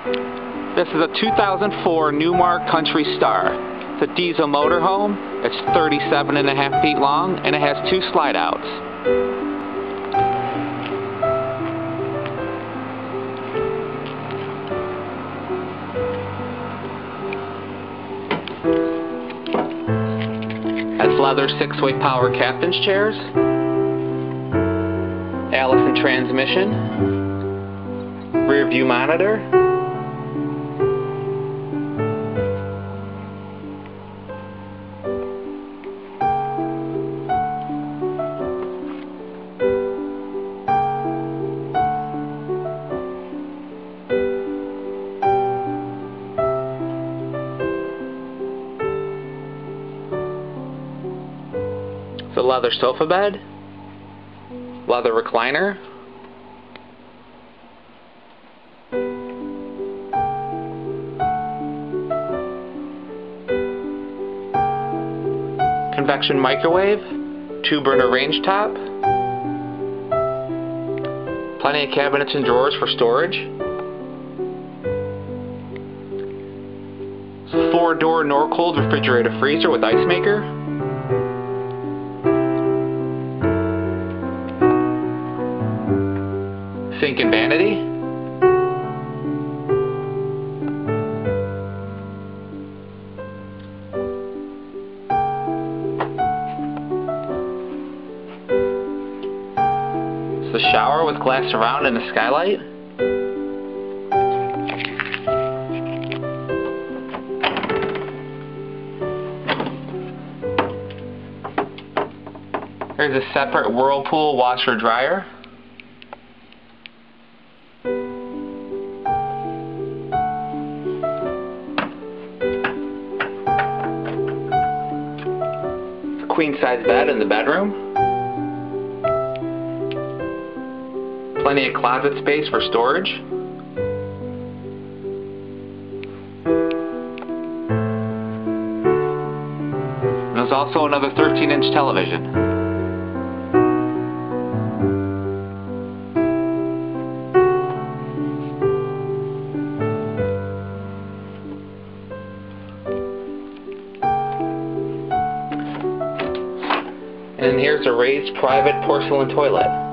This is a 2004 Newmar Kountry Star. It's a diesel motorhome. It's 37 and a half feet long and it has two slide outs. Has leather six-way power captain's chairs. Allison transmission. Rear view monitor. A leather sofa bed, leather recliner, convection microwave, two burner range top, plenty of cabinets and drawers for storage, four door Norcold refrigerator freezer with ice maker, sink and vanity. It's the shower with glass surround and a skylight. There's a separate Whirlpool washer dryer. Queen size bed in the bedroom. Plenty of closet space for storage. There's also another 13 inch television. And here's a raised private porcelain toilet.